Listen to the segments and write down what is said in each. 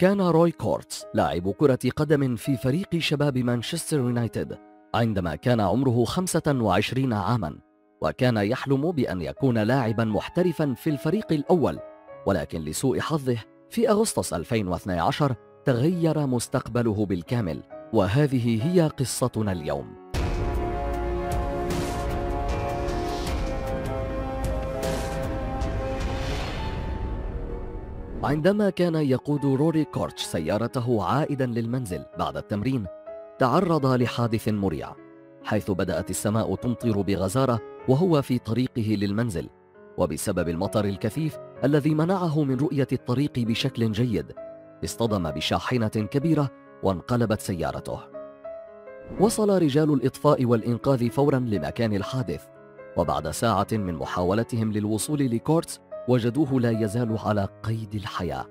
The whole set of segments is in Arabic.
كان روي كورتس لاعب كرة قدم في فريق شباب مانشستر يونايتد عندما كان عمره 25 عاما وكان يحلم بأن يكون لاعبا محترفا في الفريق الأول ولكن لسوء حظه في أغسطس 2012 تغير مستقبله بالكامل وهذه هي قصتنا اليوم. عندما كان يقود روري كورتش سيارته عائدا للمنزل بعد التمرين تعرض لحادث مريع حيث بدأت السماء تمطر بغزارة وهو في طريقه للمنزل وبسبب المطر الكثيف الذي منعه من رؤية الطريق بشكل جيد اصطدم بشاحنة كبيرة وانقلبت سيارته. وصل رجال الإطفاء والإنقاذ فورا لمكان الحادث وبعد ساعة من محاولتهم للوصول لكورتس وجدوه لا يزال على قيد الحياة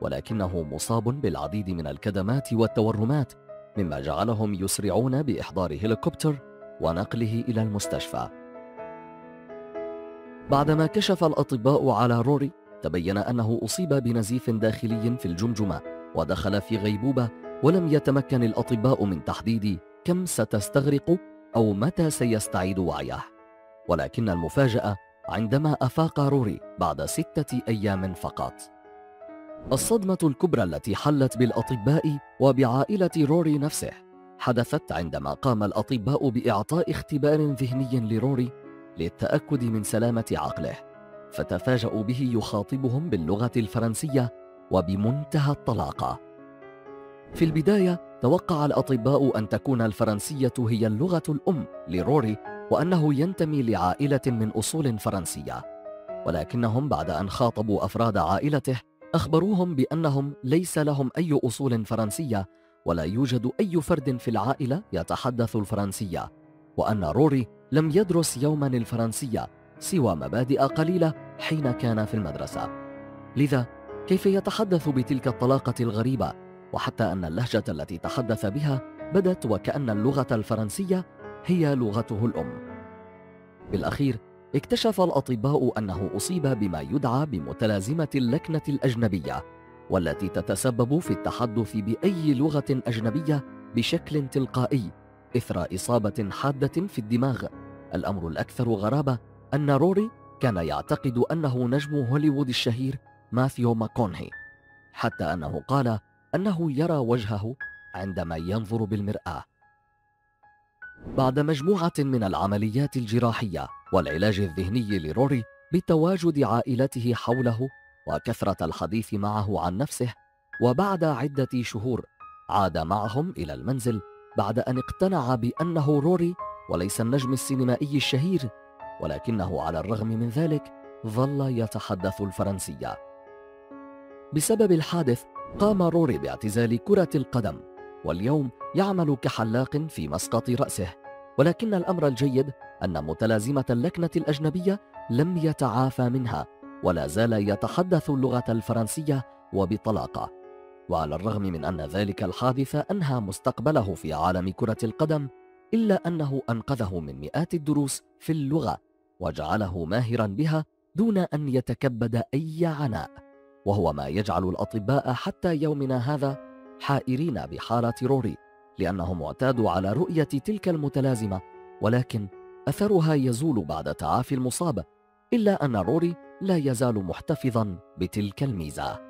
ولكنه مصاب بالعديد من الكدمات والتورمات مما جعلهم يسرعون بإحضار هليكوبتر ونقله إلى المستشفى. بعدما كشف الأطباء على روري تبين أنه أصيب بنزيف داخلي في الجمجمة ودخل في غيبوبة ولم يتمكن الأطباء من تحديد كم ستستغرق أو متى سيستعيد وعيه. ولكن المفاجأة عندما أفاق روري بعد ستة أيام فقط. الصدمة الكبرى التي حلت بالأطباء وبعائلة روري نفسه حدثت عندما قام الأطباء بإعطاء اختبار ذهني لروري للتأكد من سلامة عقله فتفاجأوا به يخاطبهم باللغة الفرنسية وبمنتهى الطلاقة. في البداية توقع الأطباء أن تكون الفرنسية هي اللغة الأم لروري وأنه ينتمي لعائلة من أصول فرنسية. ولكنهم بعد أن خاطبوا أفراد عائلته أخبروهم بأنهم ليس لهم أي أصول فرنسية ولا يوجد أي فرد في العائلة يتحدث الفرنسية. وأن روري لم يدرس يوما الفرنسية سوى مبادئ قليلة حين كان في المدرسة. لذا كيف يتحدث بتلك الطلاقة الغريبة؟ وحتى أن اللهجة التي تحدث بها بدت وكأن اللغة الفرنسية هي لغته الأم. بالأخير اكتشف الأطباء أنه أصيب بما يدعى بمتلازمة اللكنة الأجنبية والتي تتسبب في التحدث بأي لغة أجنبية بشكل تلقائي إثر إصابة حادة في الدماغ. الأمر الأكثر غرابة أن روري كان يعتقد أنه نجم هوليوود الشهير ماثيو ماكونهي حتى أنه قال أنه يرى وجهه عندما ينظر بالمرآة. بعد مجموعة من العمليات الجراحية والعلاج الذهني لروري بتواجد عائلته حوله وكثرة الحديث معه عن نفسه وبعد عدة شهور عاد معهم إلى المنزل بعد أن اقتنع بأنه روري وليس النجم السينمائي الشهير ولكنه على الرغم من ذلك ظل يتحدث الفرنسية. بسبب الحادث قام روري باعتزال كرة القدم. واليوم يعمل كحلاق في مسقط رأسه. ولكن الأمر الجيد أن متلازمة اللكنة الأجنبية لم يتعافى منها ولا زال يتحدث اللغة الفرنسية وبطلاقة. وعلى الرغم من أن ذلك الحادث أنهى مستقبله في عالم كرة القدم إلا أنه أنقذه من مئات الدروس في اللغة وجعله ماهرا بها دون أن يتكبد أي عناء. وهو ما يجعل الأطباء حتى يومنا هذا حائرين بحالة روري لأنهم اعتادوا على رؤية تلك المتلازمة ولكن أثرها يزول بعد تعافي المصاب إلا أن روري لا يزال محتفظا بتلك الميزة.